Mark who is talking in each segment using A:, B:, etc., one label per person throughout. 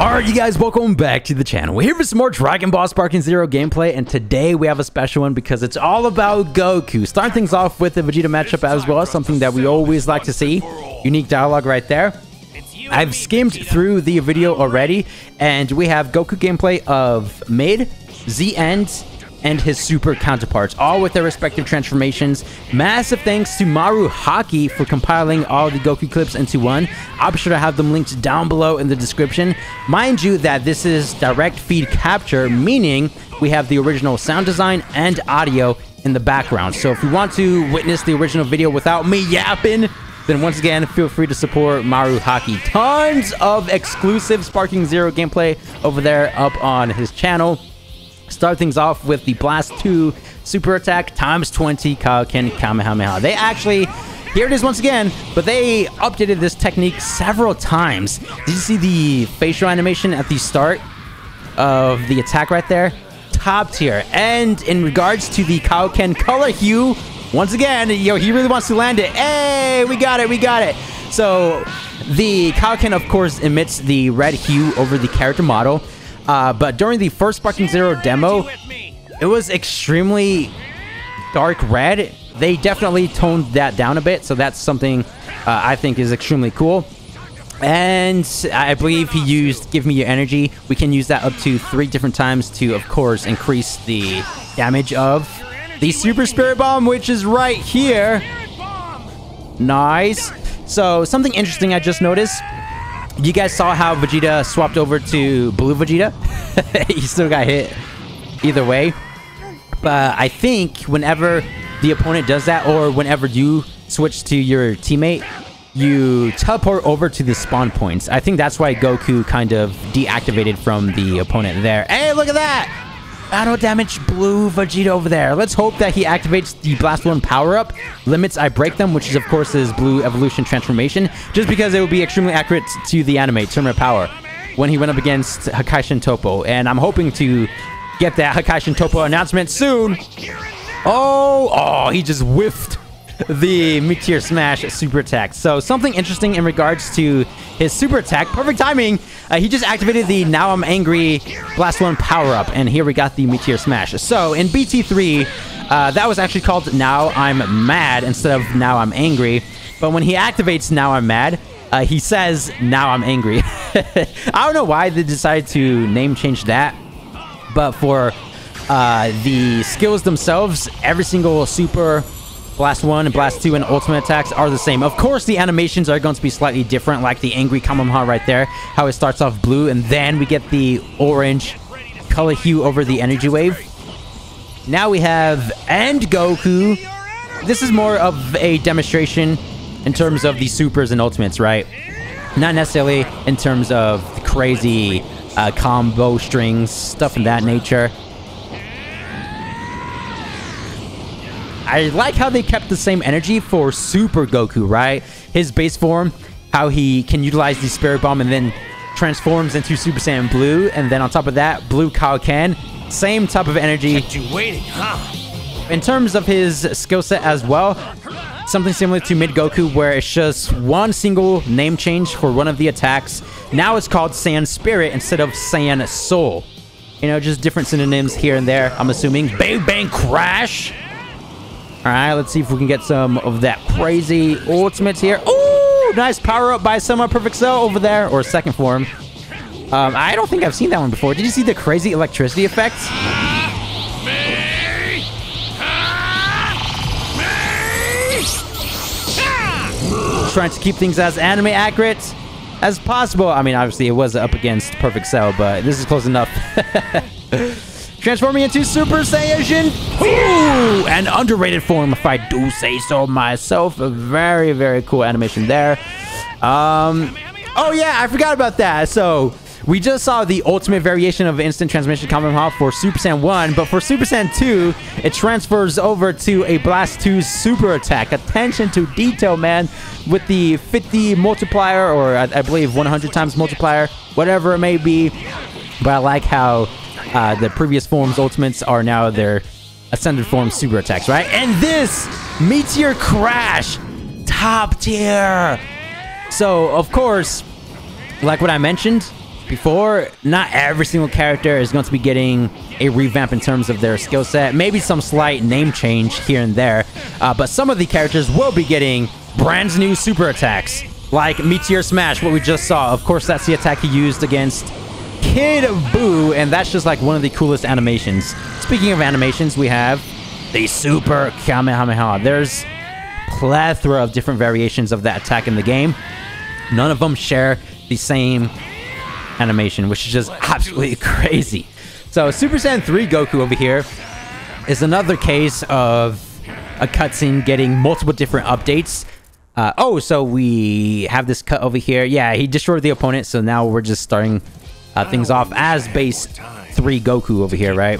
A: Alright, you guys, welcome back to the channel. We're here for some more Dragon Ball Sparking Zero gameplay, and today we have a special one because it's all about Goku. Starting things off with the Vegeta matchup as well, something that we always like to see. Unique dialogue right there. I've skimmed through the video already, and we have Goku gameplay of Mid, Z-End, and his super counterparts, all with their respective transformations. Massive thanks to MaruHaky for compiling all the Goku clips into one. I'll be sure to have them linked down below in the description. Mind you that this is direct feed capture, meaning we have the original sound design and audio in the background. So if you want to witness the original video without me yapping, then once again, feel free to support MaruHaky. Tons of exclusive Sparking Zero gameplay over there up on his channel. Start things off with the Blast 2 Super Attack times 20 Kaioken Kamehameha. They actually, here it is once again, but they updated this technique several times. Did you see the facial animation at the start of the attack right there? Top tier. And in regards to the Kaioken color hue, once again, yo, he really wants to land it. Hey, we got it, we got it. So the Kaioken, of course, emits the red hue over the character model. Uh, but during the first Sparking Zero demo, it was extremely dark red. They definitely toned that down a bit, so that's something uh, I think is extremely cool. And I believe he used Give Me Your Energy. We can use that up to three different times to, of course, increase the damage of the Super Spirit Bomb, which is right here. Nice. So, something interesting I just noticed you guys saw how Vegeta swapped over to Blue Vegeta? he still got hit either way. But I think whenever the opponent does that, or whenever you switch to your teammate, you teleport over to the spawn points. I think that's why Goku kind of deactivated from the opponent there. Hey, look at that! Auto damage blue Vegeta over there. Let's hope that he activates the Blast 1 power-up. Limits I break them, which is of course his blue evolution transformation, just because it would be extremely accurate to the anime, Tournament Power, when he went up against Hakai Toppo. And I'm hoping to get that Hakai Toppo announcement soon. Oh, oh, he just whiffed the Meteor Smash super attack. So something interesting in regards to his super attack. Perfect timing. Uh, he just activated the Now I'm Angry Blast 1 power-up, and here we got the Meteor Smash. So in BT3, uh, that was actually called Now I'm Mad instead of Now I'm Angry. But when he activates Now I'm Mad, uh, he says Now I'm Angry. I don't know why they decided to name change that, but for uh, the skills themselves, every single super Blast 1 and Blast 2 and ultimate attacks are the same. Of course, the animations are going to be slightly different, like the Angry Kamehameha right there, how it starts off blue, and then we get the orange color hue over the energy wave. Now we have End Goku. This is more of a demonstration in terms of the supers and ultimates, right? Not necessarily in terms of the crazy uh, combo strings, stuff in that nature. I like how they kept the same energy for Super Goku, right? His base form, how he can utilize the Spirit Bomb and then transforms into Super Saiyan Blue, and then on top of that, Blue Kaioken. Same type of energy.
B: Kept you waiting, huh?
A: In terms of his skill set as well, something similar to Mid Goku, where it's just one single name change for one of the attacks. Now it's called Saiyan Spirit instead of Saiyan Soul. You know, just different synonyms here and there, I'm assuming. Bang Bang Crash! Alright, let's see if we can get some of that crazy ultimates here. Ooh, nice power up by Semi-Perfect Cell over there, or second form. Um, I don't think I've seen that one before. Did you see the crazy electricity effects? Trying to keep things as anime accurate as possible. I mean, obviously it was up against Perfect Cell, but this is close enough. Transforming into Super Saiyan. Ooh, an underrated form, if I do say so myself. A very, very cool animation there. Um, oh yeah, I forgot about that. So we just saw the ultimate variation of instant transmission Kamehameha for Super Saiyan 1, but for Super Saiyan 2, it transfers over to a Blast 2 super attack. Attention to detail, man, with the 50 multiplier, or I, I believe 100 times multiplier, whatever it may be. But I like how uh, the previous forms ultimates are now their ascended form super attacks, right? And this Meteor Crash, top tier. So, of course, like what I mentioned, before, not every single character is going to be getting a revamp in terms of their skill set. Maybe some slight name change here and there. Uh, but some of the characters will be getting brand new super attacks, like Meteor Smash, what we just saw. Of course, that's the attack he used against Kid Boo, and that's just like one of the coolest animations. Speaking of animations, we have the Super Kamehameha. There's plethora of different variations of that attack in the game. None of them share the same animation, which is just absolutely crazy. So Super Saiyan 3 Goku over here is another case of a cutscene getting multiple different updates. Uh, oh, so we have this cut over here. Yeah, he destroyed the opponent, so now we're just starting uh, things off as base 3 Goku over here, right?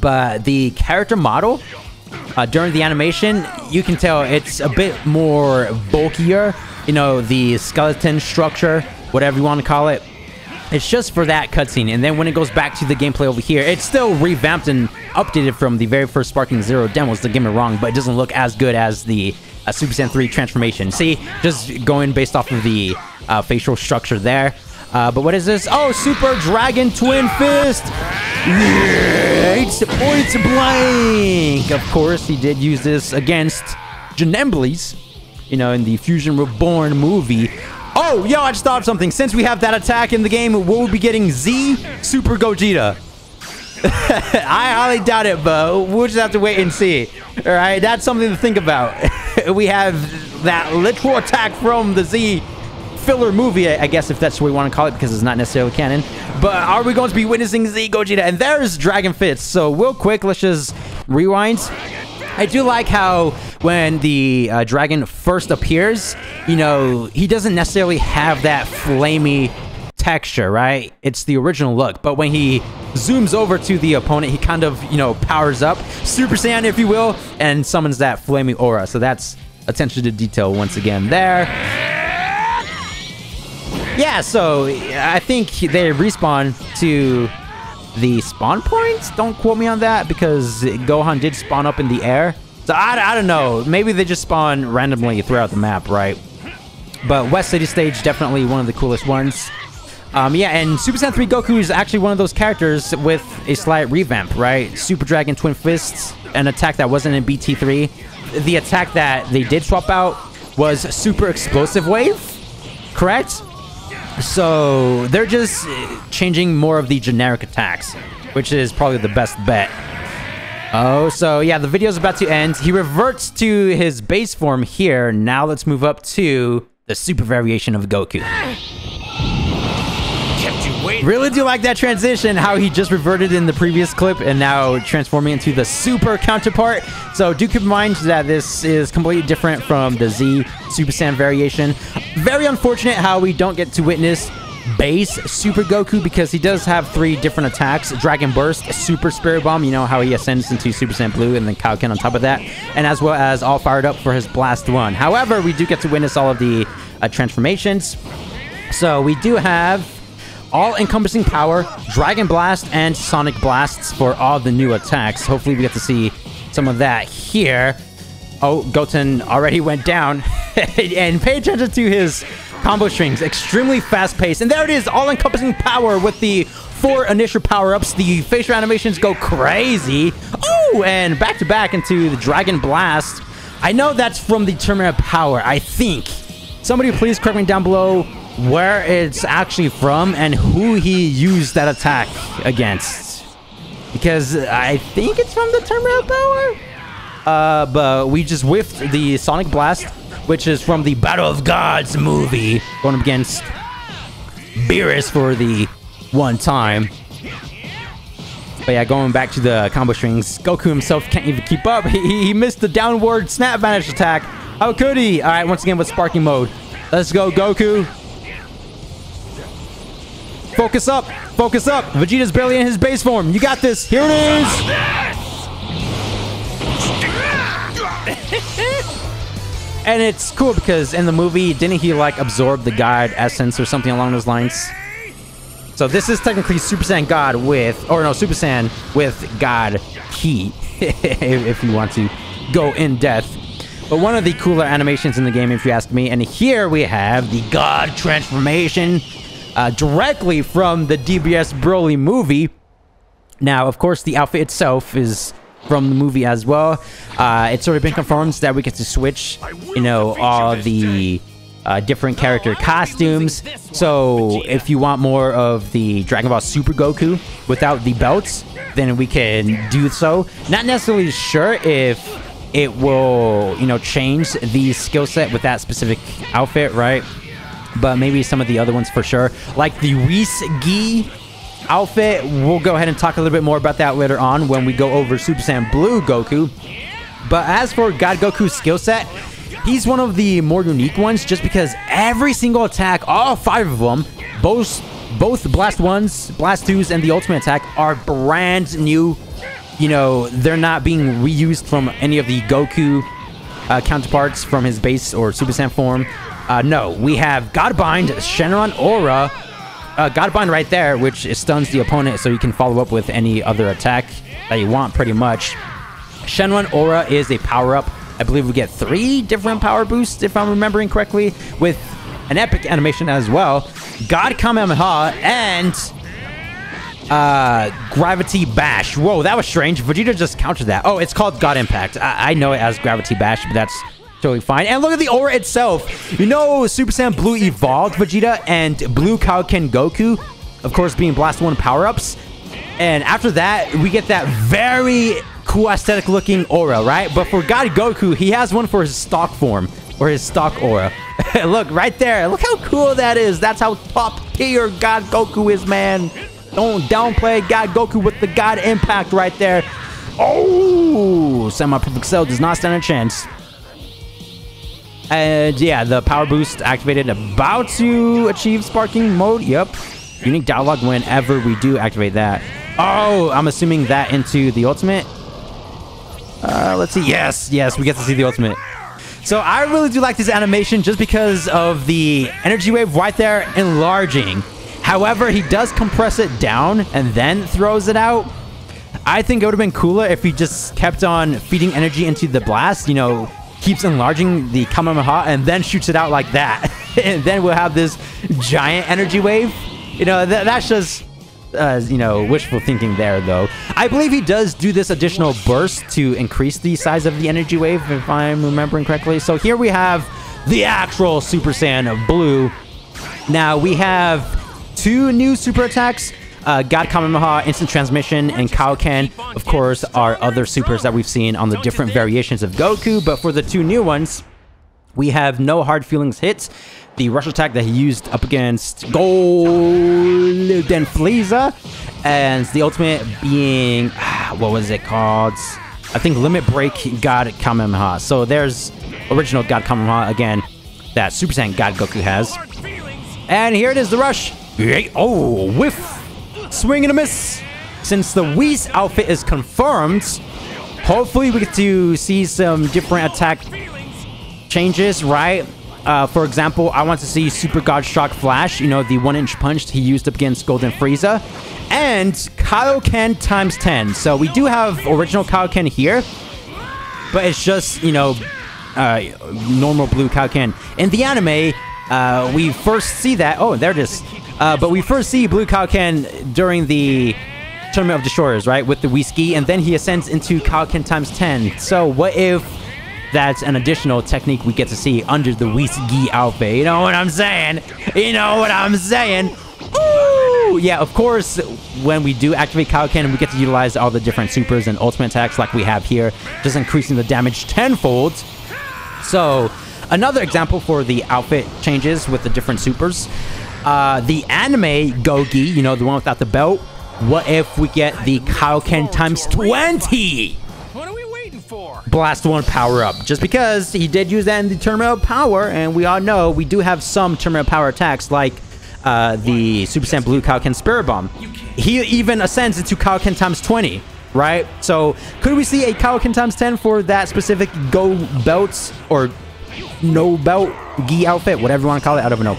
A: But the character model uh, during the animation, you can tell it's a bit more bulkier. You know, the skeleton structure, whatever you want to call it. It's just for that cutscene. And then when it goes back to the gameplay over here, it's still revamped and updated from the very first Sparking Zero demos, don't get me wrong, but it doesn't look as good as the uh, Super Saiyan 3 transformation. See, just going based off of the uh, facial structure there. Uh, but what is this? Oh, Super Dragon Twin Fist! Eight points blank! Of course, he did use this against Janemblies, you know, in the Fusion Reborn movie. Oh, yo, I just thought of something. Since we have that attack in the game, we'll be getting Z Super Gogeta. I highly doubt it, but we'll just have to wait and see. All right, that's something to think about. we have that literal attack from the Z filler movie, I guess, if that's what we want to call it, because it's not necessarily canon. But are we going to be witnessing Z Gogeta? And there's Dragon Fist. So real quick, let's just rewind. I do like how when the uh, dragon first appears, you know, he doesn't necessarily have that flamey texture, right? It's the original look. But when he zooms over to the opponent, he kind of, you know, powers up, Super Saiyan, if you will, and summons that flaming aura. So that's attention to detail once again there. Yeah, so I think they respawn to the spawn points. Don't quote me on that because Gohan did spawn up in the air. So I, I don't know. Maybe they just spawn randomly throughout the map, right? But West City Stage, definitely one of the coolest ones. Um, yeah, and Super Saiyan 3 Goku is actually one of those characters with a slight revamp, right? Super Dragon Twin Fists, an attack that wasn't in BT3. The attack that they did swap out was Super Explosive Wave, correct? So they're just changing more of the generic attacks, which is probably the best bet. Oh, so yeah, the video's about to end. He reverts to his base form here. Now let's move up to the super variation of Goku. Really do like that transition, how he just reverted in the previous clip and now transforming into the super counterpart. So do keep in mind that this is completely different from the Z Super Saiyan variation. Very unfortunate how we don't get to witness base Super Goku because he does have three different attacks. Dragon Burst, Super Spirit Bomb, you know how he ascends into Super Saiyan Blue and then Kaioken on top of that. And as well as all fired up for his Blast 1. However, we do get to witness all of the uh, transformations. So we do have all-encompassing power, Dragon Blast, and Sonic Blasts for all the new attacks. Hopefully we get to see some of that here. Oh, Goten already went down. and pay attention to his combo strings. Extremely fast-paced. And there it is, all-encompassing power with the four initial power-ups. The facial animations go crazy. Oh, and back-to-back -back into the Dragon Blast. I know that's from the Terminator Power, I think. Somebody please correct me down below where it's actually from and who he used that attack against. Because I think it's from the Terminal Power. Uh, but we just whiffed the Sonic Blast, which is from the Battle of Gods movie, going against Beerus for the one time. But yeah, going back to the combo strings, Goku himself can't even keep up. He, he missed the downward snap vanish attack. How could he? All right, once again with sparking mode. Let's go, Goku. Focus up. Focus up. Vegeta's barely in his base form. You got this. Here it is. and it's cool because in the movie, didn't he like absorb the God essence or something along those lines? So this is technically Super Saiyan God with, or no, Super Saiyan with God Ki, if you want to go in depth. But one of the cooler animations in the game, if you ask me. And here we have the God transformation uh, directly from the DBS Broly movie. Now, of course, the outfit itself is from the movie as well. Uh, it's already been confirmed that we get to switch, you know, all the uh, different character costumes. So if you want more of the Dragon Ball Super Goku without the belts, then we can do so. Not necessarily sure if it will, you know, change the skill set with that specific outfit, right? But maybe some of the other ones for sure. Like the Whis Gi outfit, we'll go ahead and talk a little bit more about that later on when we go over Super Saiyan Blue Goku. But as for God Goku's skill set, he's one of the more unique ones just because every single attack, all five of them, both both Blast 1s, Blast 2s, and the Ultimate Attack are brand new. You know, they're not being reused from any of the Goku uh, counterparts from his base or Super Saiyan form. Uh, no, we have Godbind, Shenron Aura, uh, Godbind right there, which stuns the opponent so you can follow up with any other attack that you want pretty much. Shenron Aura is a power-up. I believe we get three different power boosts, if I'm remembering correctly, with an epic animation as well. God Kamehameha and uh, Gravity Bash. Whoa, that was strange. Vegeta just countered that. Oh, it's called God Impact. I, I know it as Gravity Bash, but that's totally fine. And look at the aura itself. You know Super Saiyan Blue evolved Vegeta and Blue Kaioken Goku, of course, being Blast 1 power-ups. And after that, we get that very cool aesthetic looking aura, right? But for God Goku, he has one for his stock form or his stock aura. Look, right there. Look how cool that is. That's how top tier God Goku is, man. Don't downplay God Goku with the God Impact right there. Oh, Semi-Perfect Cell does not stand a chance. And yeah, the power boost activated about to achieve sparking mode. Yep. Unique dialogue whenever we do activate that. Oh, I'm assuming that into the ultimate. Uh, let's see. Yes, yes, we get to see the ultimate. So I really do like this animation just because of the energy wave right there enlarging. However, he does compress it down and then throws it out. I think it would have been cooler if he just kept on feeding energy into the blast, you know, keeps enlarging the Kamehameha and then shoots it out like that. and then we'll have this giant energy wave. You know, th that's just uh, you know, wishful thinking there, though. I believe he does do this additional burst to increase the size of the energy wave, if I'm remembering correctly. So here we have the actual Super Saiyan of Blue. Now, we have two new super attacks. Uh, God Kamehameha, Instant Transmission, and Kaioken, of course, are other supers that we've seen on the different variations of Goku. But for the two new ones, we have no hard feelings hits the rush attack that he used up against Golden Frieza, and the ultimate being, what was it called? I think Limit Break God Kamehameha. So there's original God Kamehameha again that Super Saiyan God Goku has. And here it is, the rush. Oh, whiff. Swing and a miss. Since the Whis outfit is confirmed, hopefully we get to see some different attack changes, right? Uh, for example, I want to see Super God Shock Flash, you know, the one-inch punch he used up against Golden Frieza, and Kaioken times 10. So we do have original Kaioken here, but it's just, you know, uh, normal blue Kaioken. In the anime, uh, we first see that... Oh, there it is. Uh, but we first see blue Kaioken during the Tournament of Destroyers, right? With the Whis Gi, and then he ascends into Kaioken times 10. So what if that's an additional technique we get to see under the Whis Gi outfit. You know what I'm saying? You know what I'm saying? Ooh! Yeah, of course, when we do activate Kaioken, we get to utilize all the different supers and ultimate attacks like we have here, just increasing the damage tenfold. So, another example for the outfit changes with the different supers. Uh, the anime Gogi, you know, the one without the belt, what if we get the Kaioken times 20? What are we waiting for? Blast 1 power up. Just because he did use that in the terminal power, and we all know we do have some terminal power attacks like uh, the Super Saiyan Blue Kaioken Spirit Bomb. He even ascends into Kaioken times 20, right? So could we see a Kaioken times 10 for that specific Go belts or no belt gi outfit, whatever you want to call it? I don't know.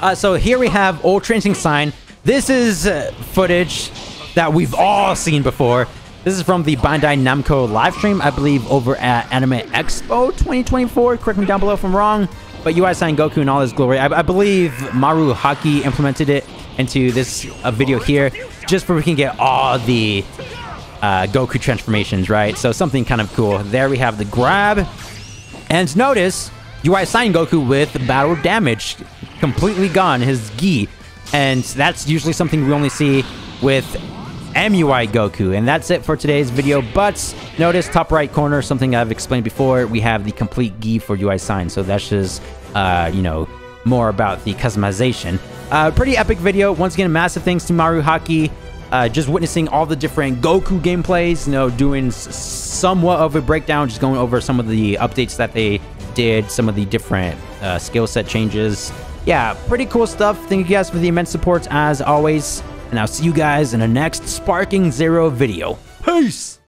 A: Uh, so here we have Ultra Instinct Sign. This is uh, footage that we've all seen before. This is from the Bandai Namco live stream, I believe, over at Anime Expo 2024. Correct me down below if I'm wrong. But UI Sign Goku in all his glory. I, I believe MaruHaky implemented it into this uh, video here just for we can get all the uh, Goku transformations, right? So something kind of cool. There we have the grab. And notice, UI Sign Goku with battle damage completely gone, his gi. And that's usually something we only see with MUI Goku. And that's it for today's video. But notice top right corner, something I've explained before, we have the complete gi for UI Sign. So that's just, uh, you know, more about the customization. Uh, pretty epic video. Once again, massive thanks to MaruHaky. Uh, just witnessing all the different Goku gameplays, you know, doing somewhat of a breakdown, just going over some of the updates that they did, some of the different uh, skill set changes. Yeah, pretty cool stuff. Thank you guys for the immense support as always. And I'll see you guys in the next Sparking Zero video. Peace!